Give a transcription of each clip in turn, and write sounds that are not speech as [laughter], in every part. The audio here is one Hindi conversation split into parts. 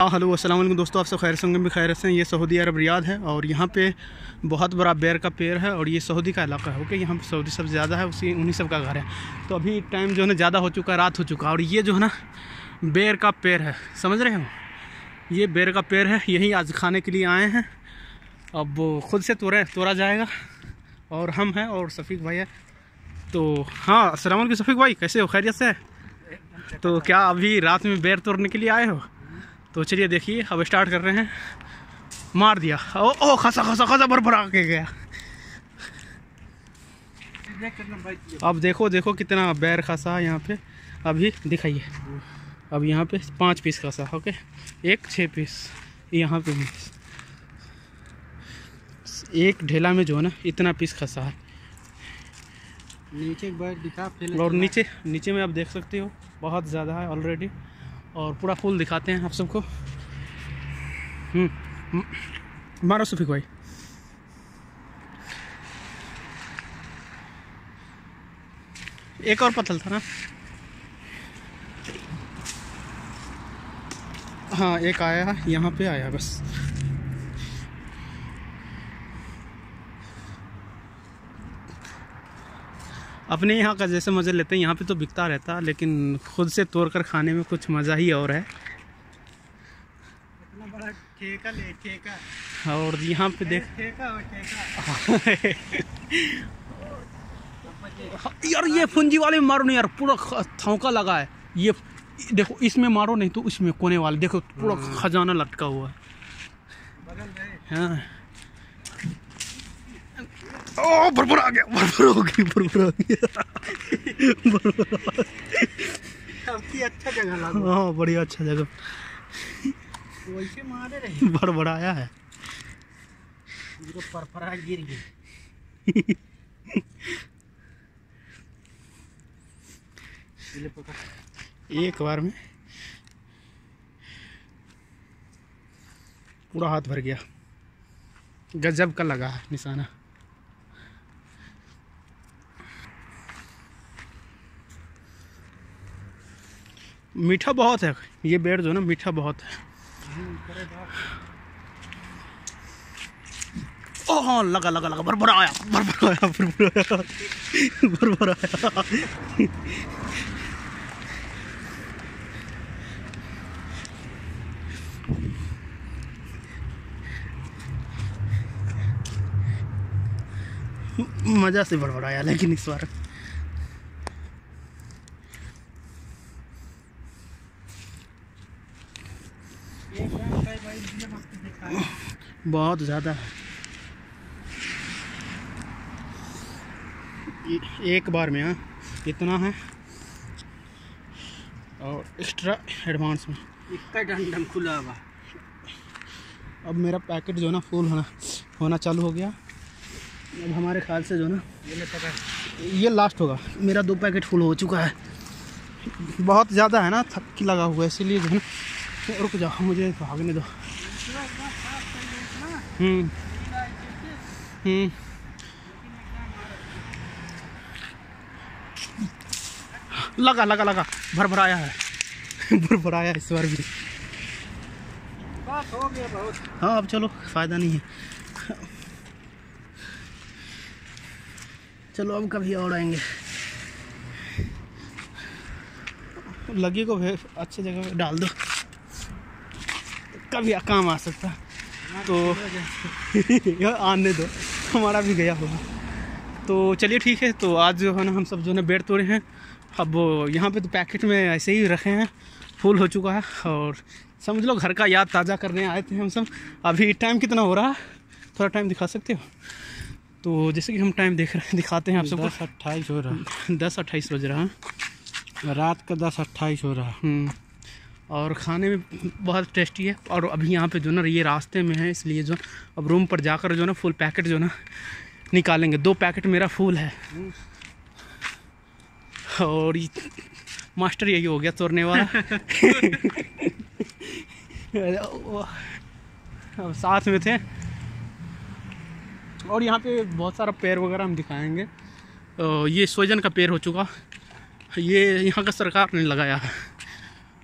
हाँ हेलो, अस्सलाम दोस्तों, आप सब खैर संगम भी खैर हैं। ये सऊदी अरब रियाद है और यहाँ पे बहुत बड़ा बेर का पेड़ है और ये सऊदी का इलाका है, ओके? यहाँ पे सऊदी सबसे ज़्यादा है, उसी, उन्हीं सब का घर है। तो अभी टाइम जो है ना, ज़्यादा हो चुका है, रात हो चुका है और ये जो है ना, बेर का पेड़ है, समझ रहे हो? ये बेर का पेड़ है, यही आज खाने के लिए आए हैं। अब खुद से तोड़े तोड़ा जाएगा और हम हैं और सफ़ीक भाई है। तो हाँ असलम सफ़ीक भाई, कैसे हो? खैरियत से? तो क्या अभी रात में बेर तोड़ने के लिए आए हो? तो चलिए देखिए अब स्टार्ट कर रहे हैं। मार दिया। ओ ओ खसा खसा खसा भर भरा के गया। अब देखो देखो कितना बैर खसा है यहाँ पे। अभी दिखाइए। अब यहाँ पे पाँच पीस खसा ओके एक छः पीस यहाँ पे भी एक ढेला में जो है ना इतना पीस खसा है। नीचे और नीचे नीचे में आप देख सकते हो बहुत ज़्यादा है ऑलरेडी और पूरा फूल दिखाते हैं आप सबको। हम्म, मारो सुफिक भाई। एक और पत्थर था ना? हाँ एक आया यहाँ पे आया बस। अपने यहाँ का जैसे मज़े लेते हैं यहाँ पे तो बिकता रहता लेकिन खुद से तोड़ कर खाने में कुछ मज़ा ही और है। इतना बड़ा ठेका ले ठेका। और यहाँ पे देख ठेका [laughs] यार ये फुंजी वाले मारो नहीं यार पूरा थौका लगा है। ये देखो इसमें मारो नहीं तो इसमें कोने वाले। देखो पूरा खजाना लटका हुआ है। हाँ। ओ आ गया हो गई आ गया। अच्छा जगह लगा। हाँ बढ़िया अच्छा जगह। वैसे मारे रहे। बड़बड़ाया है। परपरा गिर गई एक बार में पूरा हाथ भर गया। गजब का लगा है निशाना। मीठा बहुत है, ये बेर जो है ना, मीठा बहुत है। ओ हाँ लगा लगा लगा, भरभर आया भरभर आया भरभर आया आया। मज़ा से बड़बड़ाया लेकिन इस बार एक बार कई भाई ये मस्त दिखा बहुत ज़्यादा। है एक बार में हाँ इतना है। और एक्स्ट्रा एडवांस में। इक्का डंडम खुला हुआ। अब मेरा पैकेट जो ना फुल होना होना चालू हो गया। अब हमारे ख्याल से जो ना ये ये लास्ट होगा। मेरा दो पैकेट फुल हो चुका है। बहुत ज़्यादा है ना थक्की लगा हुआ है इसीलिए जो है ना रुक जाओ मुझे भागने दो। हम्म हम्म लगा लगा लगा। भर भर आया है भर भर आया इस बार भी। हो गया बहुत हाँ अब चलो, फ़ायदा नहीं है। चलो, अब कभी और आएँगे। लगी को अच्छी जगह डाल दो। कभी काम आ सकता। तो [laughs] यार आने दो। हमारा भी गया होगा। तो चलिए ठीक है तो आज जो है ना हम सब जो है ना बेड तोड़े हैं। अब यहाँ पे तो पैकेट में ऐसे ही रखे हैं। फुल हो चुका है और समझ लो घर का याद ताज़ा करने आए थे हम सब। अभी टाइम कितना हो रहा? है थोड़ा टाइम दिखा सकते हो? तो जैसे कि हम टाइम देख रहे हैं दिखाते हैं आप सबको। अट्ठाईस हो रहा। दस अट्ठाईस बज रहा है। है रात का दस अट्ठाईस हो रहा। है हम्म, और खाने में बहुत टेस्टी है। और अभी यहाँ पे जो ना, ये रास्ते में है, इसलिए जो अब रूम पर जाकर जो ना फुल पैकेट जो ना, निकालेंगे। दो पैकेट मेरा फुल है। और मास्टर यही हो गया तोड़ने वाला। अब साथ में थे। और यहाँ पे बहुत सारा पेड़ वगैरह हम दिखाएँगे। ये सोजन का पेड़ हो चुका। ये यहाँ का सरकार ने लगाया है।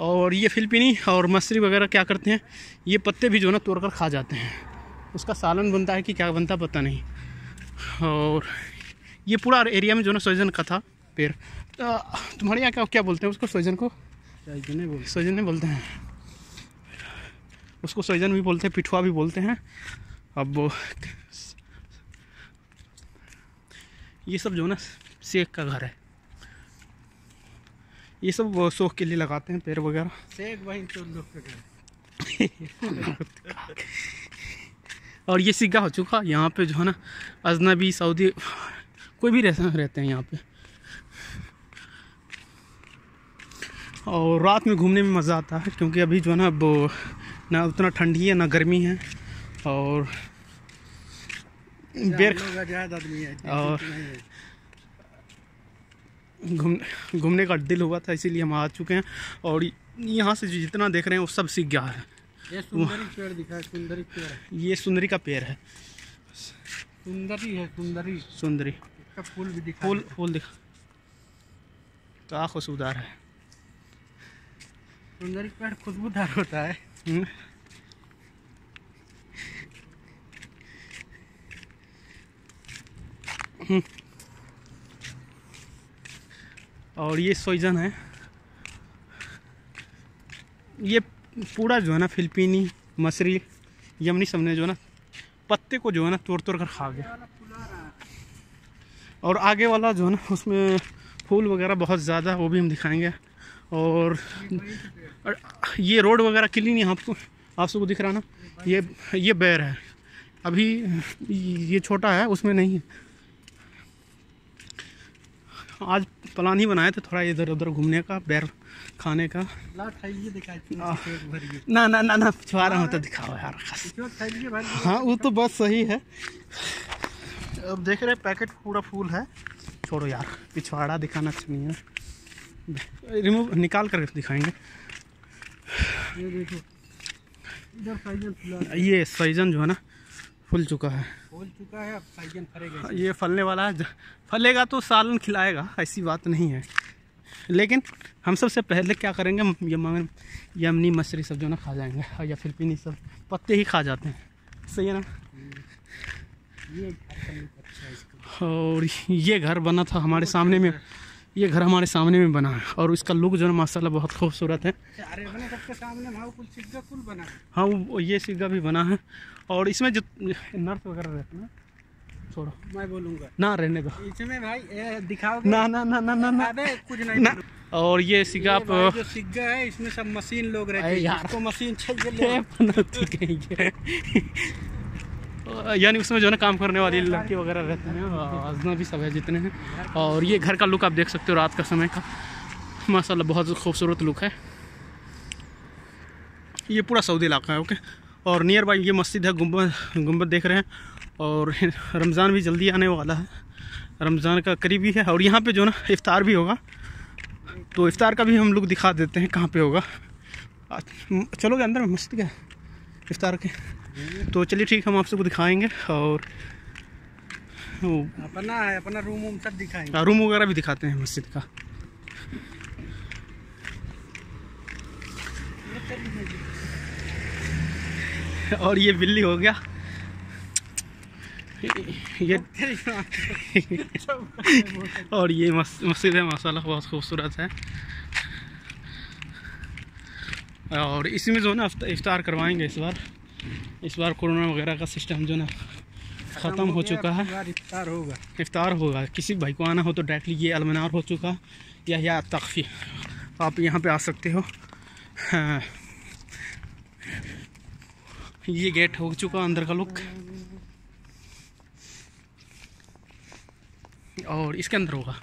और ये फिलिपीनी और मछली वगैरह क्या करते हैं? ये पत्ते भी जो ना तोड़ कर खा जाते हैं। उसका सालन बनता है कि क्या बनता है पता नहीं। और ये पूरा एरिया में जो ना सोजन का था पेड़। तुम्हारे यहाँ क्या क्या बोलते हैं उसको सोजन को? सजने बोल सोजन बोलते हैं। उसको सोजन भी बोलते हैं पिठुआ भी बोलते हैं। अब ये सब जो ना शेख का घर है। ये सब शौक के लिए लगाते हैं पेड़ वगैरह। शेख भाई तो लोग [laughs] और ये सिक्का हो चुका यहाँ पे जो है ना अजनबी सऊदी कोई भी रह रहते हैं यहाँ पे। और रात में घूमने में मज़ा आता है क्योंकि अभी जो है ना अब ना उतना ठंडी है ना गर्मी है और बेर आदमी है और- है। घूम घूमने का दिल हुआ था इसीलिए हम आ चुके हैं। और यहाँ से जितना देख रहे हैं वो सब सीख गया है। ये सुंदरी पेड़ दिखा सुंदरी पेड़ ये सुंदरी का पेड़ है। सुंदरी है सुंदरी। सुंदरी। इसका फूल भी दिखा फूल फूल दिखा। क्या खुशबूदार है। सुंदरी पेड़ खुशबूदार होता है। हम्म। हम्म। और ये सोइजन है। ये पूरा जो है ना फिलिपीनी, मसरी, यमनी सबने जो है ना पत्ते को जो है ना तोड़ तोड़ कर खा गया। और आगे वाला जो है ना उसमें फूल वगैरह बहुत ज़्यादा, वो भी हम दिखाएँगे। और ये रोड वगैरह क्लीन है, आपको, आप सबको दिख रहा ना? ये ये बैर है। अभी ये छोटा है, उसमें नहीं है। आज प्लान ही बनाए थे थोड़ा इधर उधर घूमने का बैर खाने का। ना ना ना ना छुआरा हो तो दिखाओ यार हाँ वो तो बस सही है। अब देख रहे पैकेट पूरा फूल है। छोड़ो यार पिछवाड़ा दिखाना अच्छा नहीं है। रिमूव निकाल कर दिखाएँगे। ये देखो इधर ये सैजन जो है ना फूल चुका है। फूल चुका है अब साइजन फरेगा। ये फलने वाला है। फलेगा तो सालन खिलाएगा ऐसी बात नहीं है। लेकिन हम सबसे पहले क्या करेंगे हम ये मांग यमनी मछली सब जो ना खा जाएँगे या फिर पीनी सब पत्ते ही खा जाते हैं। सही है ना? ये अच्छा और ये घर बना था हमारे सामने में। ये घर हमारे सामने में बना है और इसका लुक जो है माशाल्लाह बहुत खूबसूरत है। अरे बने सबके सामने भाव कुल सिग्गा कुल बना है वो ये सीगा भी बना है और इसमें जो नर्स वगैरह रहते हैं छोड़ो। मैं बोलूँगा। ना रहने दो। इसमें भाई ए, दिखाओगे ना ना ना ना ना ना। कुछ नहीं। ना। और ये जो सिग्गा है इसमें सब मशीन लोग रहते हैं। यार। मशीन चाहिए [laughs] यानी उसमें जो है ना काम करने वाली लड़की वगैरह रहते हैं। अजना भी सब है जितने हैं। और ये घर का लुक आप देख सकते हो रात का समय का। माशाल्लाह, बहुत खूबसूरत लुक है। ये पूरा सऊदी इलाका है, ओके? और नियर बाई ये मस्जिद है, गुंबद गुंबद देख रहे हैं। और [laughs] रमज़ान भी जल्दी आने वाला है। रमज़ान का करीबी है और यहाँ पे जो है ना इफ़ार भी होगा। तो इफ़ार का भी हम लोग दिखा देते हैं कहाँ पे होगा। चलोगे अंदर मस्जिद का? इफ़ार के? तो चलिए ठीक हम आप सबको दिखाएँगे और अपना है अपना रूम वूम सब दिखाएँगे। रूम वगैरह भी दिखाते हैं मस्जिद का। और ये बिल्ली हो गया। ये और ये मस्जिद है माशाल्लाह बहुत खूबसूरत है। और इसी में जो है ना इफ्तार करवाएँगे इस बार। इस बार कोरोना वगैरह का सिस्टम जो ना ख़त्म हो चुका है। इफ्तार होगा। इफ्तार होगा। किसी भाई को आना हो तो डायरेक्टली ये अलमनार हो चुका। या या तकफी आप यहाँ पे आ सकते हो। हाँ। ये गेट हो चुका अंदर का लुक और इसके अंदर होगा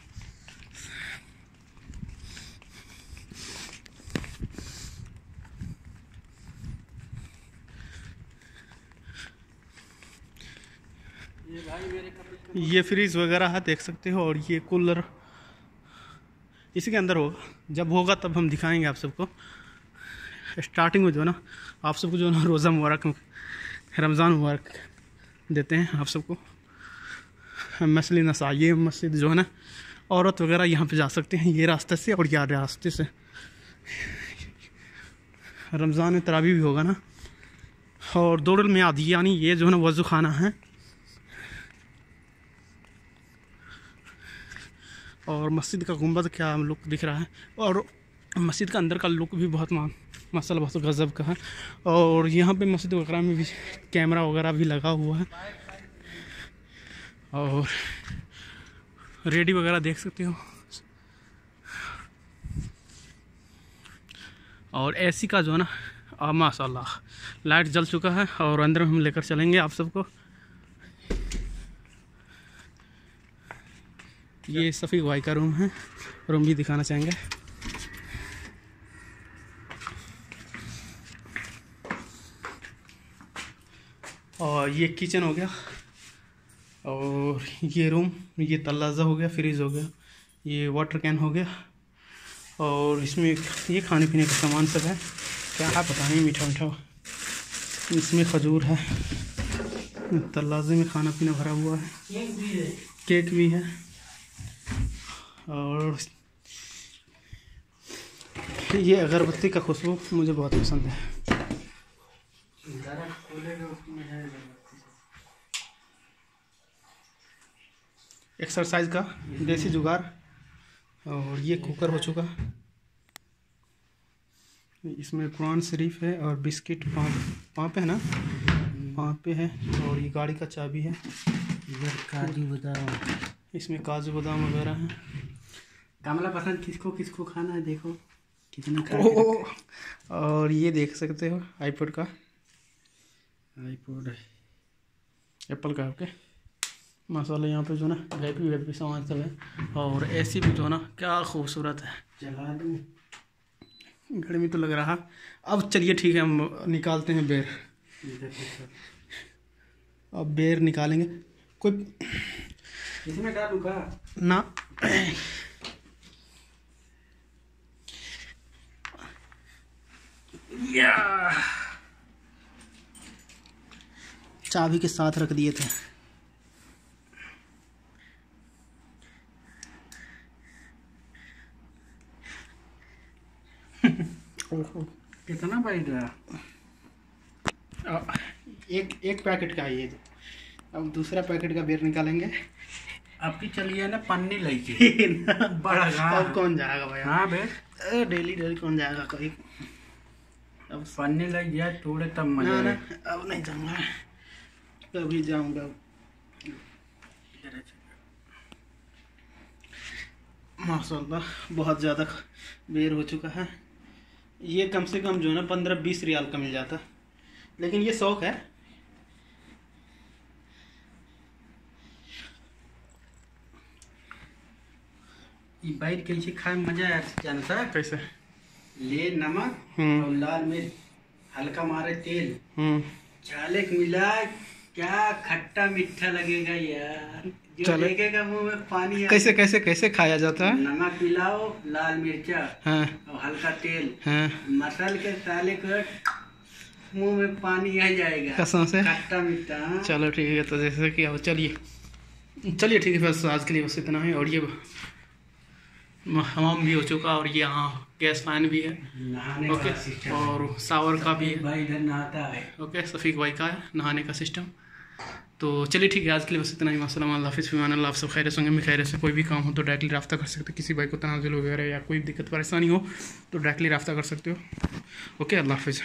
ये भाई मेरे कपड़े ये फ्रीज वगैरह है देख सकते हो और ये कूलर इसी के अंदर होगा। जब होगा तब हम दिखाएँगे आप सबको। स्टार्टिंग में जो है ना, आप सबको जो है ना रोज़ा मुबारक, रमज़ान मुबारक देते हैं आप सबको। मसली नसा ये मस्जिद जो है ना, औरत वगैरह यहाँ पे जा सकते हैं ये रास्ते से और यार रास्ते से। रमज़ान में तरावी भी होगा ना। और दौड़ में आदि यानी ये जो है ना वज़ू खाना है और मस्जिद का गुंबद क्या लुक दिख रहा है? और मस्जिद का अंदर का लुक भी बहुत मसल बहुत गज़ब का है। और यहाँ पे मस्जिद वगैरह में भी कैमरा वगैरह भी लगा हुआ है। और रेडी वगैरह देख सकते हो। और एसी का जो है ना माशाल्लाह, लाइट जल चुका है और अंदर में हम लेकर चलेंगे आप सबको। ये सफ़ी वाई का रूम है। रूम भी दिखाना चाहेंगे। और ये किचन हो गया। और ये रूम ये तलाजा हो गया फ्रिज हो गया। ये वाटर कैन हो गया। और इसमें ये खाने पीने का सामान सब है। क्या है पता नहीं मीठा मीठा इसमें खजूर है। तलाजे में खाना पीना भरा हुआ है। केक भी है। और ये अगरबत्ती का खुशबू मुझे बहुत पसंद है। एक्सरसाइज का देसी जुगाड़ और ये कुकर हो चुका। इसमें कुरान शरीफ है और बिस्किट वहाँ वहाँ पे है ना? वहाँ पे है और ये गाड़ी का चाबी है। इधर काजू बादाम। इसमें काजू बादाम वगैरह है। कमला पसंद किसको किसको खाना है देखो कितना खा ओ, और ये देख सकते हो आईपोड का। आईपोड एप्पल का ओके मसाला यहाँ पे जो ना वैपी वैपी सामान सब है। और एसी भी जो ना क्या खूबसूरत है। चला दूँ? गर्मी तो लग रहा। अब चलिए ठीक है हम निकालते हैं बेर। अब बेर निकालेंगे। कोई इसमें डालू का? ना। या चाबी के साथ रख दिए थे। कितना बैठ रहा एक एक पैकेट का है ये। अब दूसरा पैकेट का बेर निकालेंगे। आपकी चलिए ना पन्नी लेके [laughs] बड़ा अब कौन जाएगा भाई? हाँ अ, डेली डेली कौन जाएगा कभी अब पन्नी लग गया थोड़े तब मज़ा ना आएगा। अब नहीं जाऊँगा। कभी जाऊँगा। माशाल्लाह बहुत ज़्यादा बेर हो चुका है। ये कम से कम जो है ना पंद्रह बीस रियाल का मिल जाता। लेकिन ये शौक है। ये बैठ के इसे खाए मज़ा आया जानता है कैसे? ले नमक हम्म। और लाल मिर्च हल्का मारे तेल। हम्म। चालेक मिला क्या खट्टा मीठा लगेगा यार। जो मुँह में पानी कैसे कैसे कैसे खाया जाता है? नमक मिलाओ लाल मिर्चा हाँ। और हल्का तेल। हाँ। मसल के साले को मुँह में पानी आ जाएगा। कसम से। खट्टा मीठा हाँ? चलो ठीक है तो जैसे कि अब चलिए। चलिए ठीक है बस आज के लिए बस इतना ही और ये हमाम भी हो चुका और ये यहाँ गैस फ़ैन भी है। ओके और सावर का भी है। भाई इधर नहाता है। ओके सफ़ीक भाई का है नहाने का सिस्टम तो चलिए ठीक है आज के लिए बस इतना ही। मसलम हाफिज़ फिमान अल्लाह आप सब खैर होंगे मैं खैर से कोई भी काम हो तो डायरेक्टली रब्ता कर सकते हो। किसी भाई को तनाजिल वगैरह या कोई दिक्कत परेशानी हो तो डायरेक्टली रब्ता कर सकते हो। ओके अल्लाह हाफिज़।